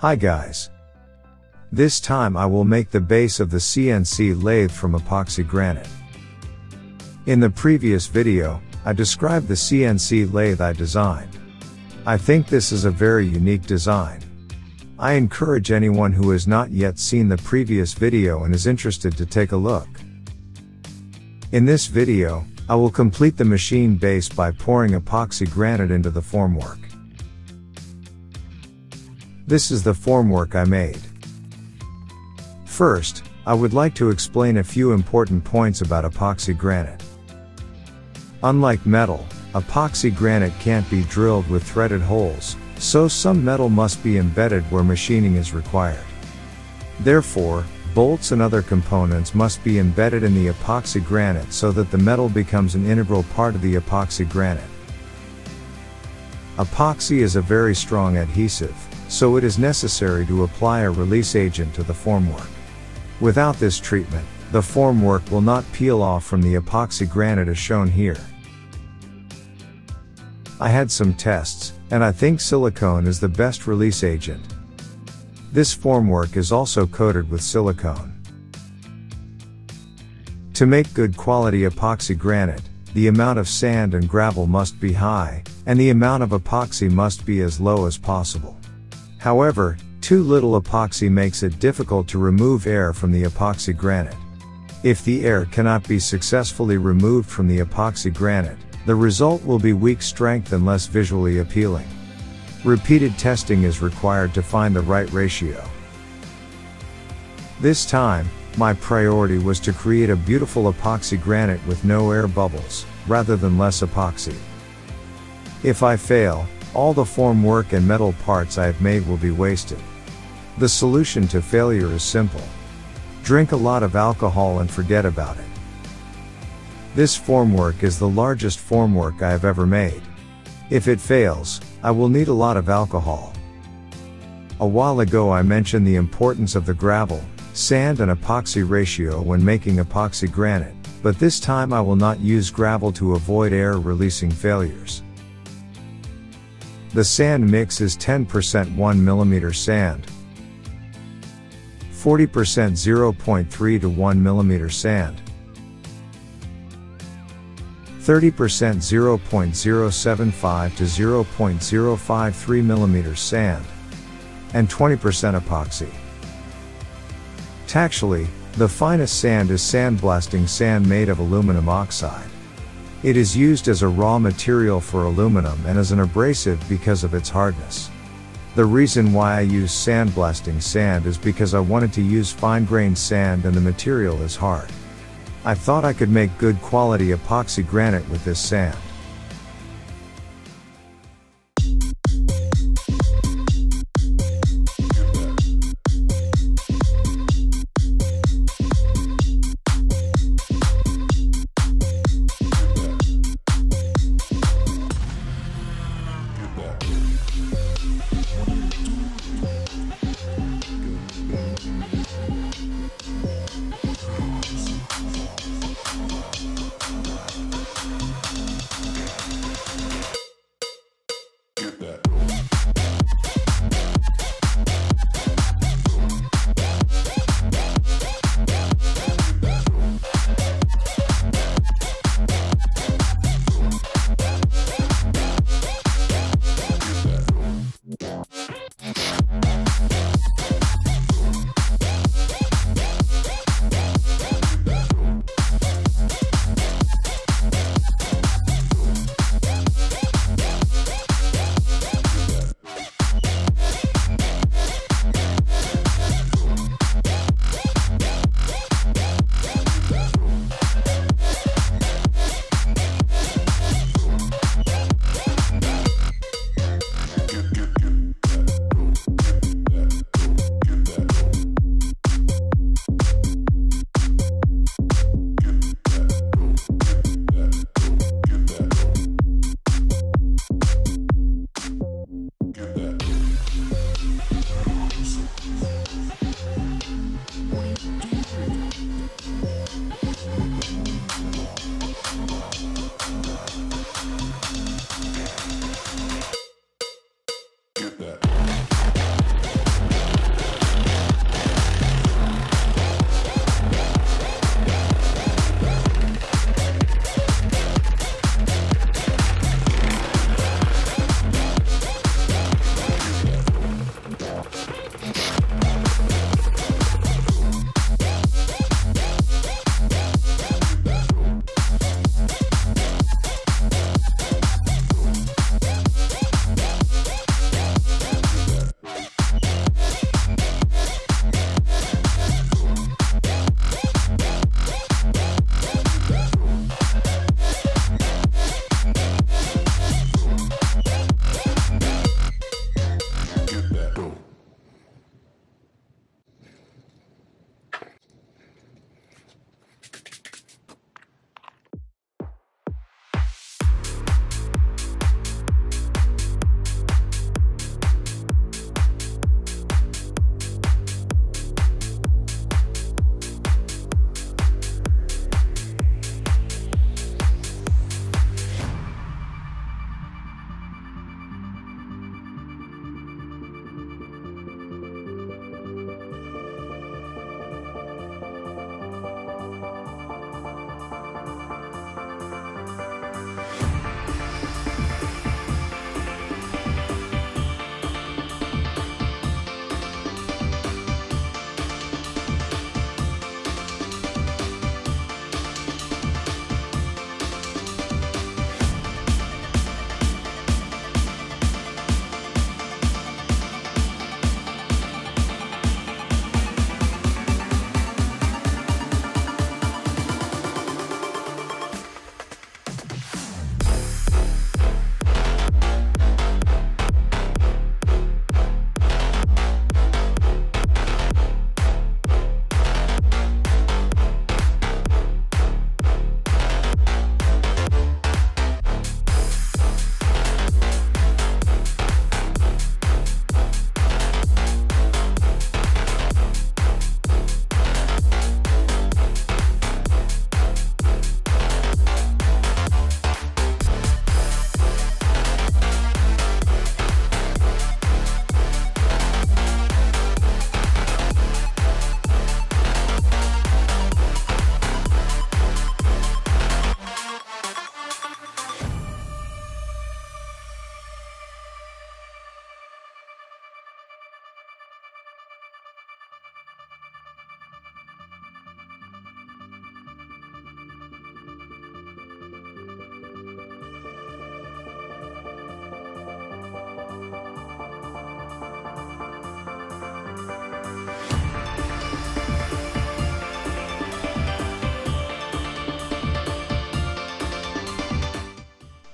Hi guys. This time I will make the base of the CNC lathe from epoxy granite. In the previous video, I described the CNC lathe I designed. I think this is a very unique design. I encourage anyone who has not yet seen the previous video and is interested to take a look. In this video, I will complete the machine base by pouring epoxy granite into the formwork. This is the formwork I made. First, I would like to explain a few important points about epoxy granite. Unlike metal, epoxy granite can't be drilled with threaded holes, so some metal must be embedded where machining is required. Therefore, bolts and other components must be embedded in the epoxy granite so that the metal becomes an integral part of the epoxy granite. Epoxy is a very strong adhesive, so it is necessary to apply a release agent to the formwork. Without this treatment, the formwork will not peel off from the epoxy granite as shown here. I had some tests, and I think silicone is the best release agent. This formwork is also coated with silicone. To make good quality epoxy granite, the amount of sand and gravel must be high, and the amount of epoxy must be as low as possible. However, too little epoxy makes it difficult to remove air from the epoxy granite. If the air cannot be successfully removed from the epoxy granite, the result will be weak strength and less visually appealing. Repeated testing is required to find the right ratio. This time, my priority was to create a beautiful epoxy granite with no air bubbles, rather than less epoxy. If I fail, all the form work and metal parts I have made will be wasted. The solution to failure is simple. Drink a lot of alcohol and forget about it. This formwork is the largest formwork I have ever made. If it fails, I will need a lot of alcohol. A while ago I mentioned the importance of the gravel, sand and epoxy ratio when making epoxy granite, but this time I will not use gravel to avoid air releasing failures. The sand mix is 10% 1 mm sand, 40% 0.3 to 1 mm sand, 30% 0.075 to 0.053 mm sand, and 20% epoxy. Tactually, the finest sand is sandblasting sand made of aluminum oxide. It is used as a raw material for aluminum and as an abrasive because of its hardness. The reason why I use sandblasting sand is because I wanted to use fine grained sand and the material is hard. I thought I could make good quality epoxy granite with this sand.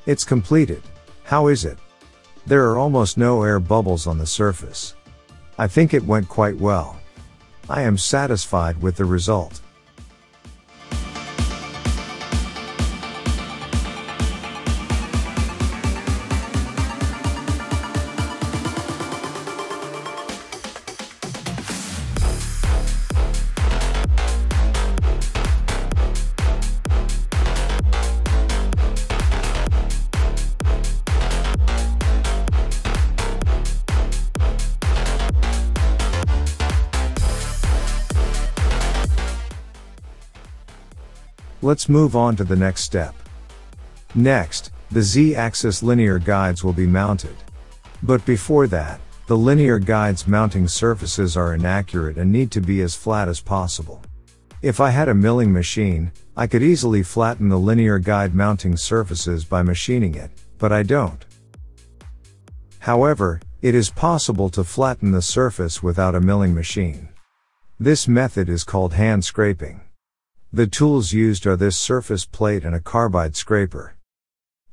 It's completed. How is it? There are almost no air bubbles on the surface. I think it went quite well. I am satisfied with the result. Let's move on to the next step. Next, the Z-axis linear guides will be mounted. But before that, the linear guides mounting surfaces are inaccurate and need to be as flat as possible. If I had a milling machine, I could easily flatten the linear guide mounting surfaces by machining it, but I don't. However, it is possible to flatten the surface without a milling machine. This method is called hand scraping. The tools used are this surface plate and a carbide scraper.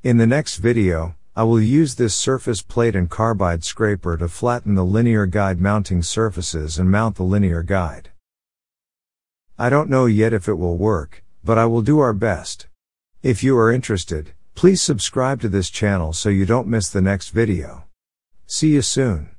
In the next video, I will use this surface plate and carbide scraper to flatten the linear guide mounting surfaces and mount the linear guide. I don't know yet if it will work, but I will do our best. If you are interested, please subscribe to this channel so you don't miss the next video. See you soon.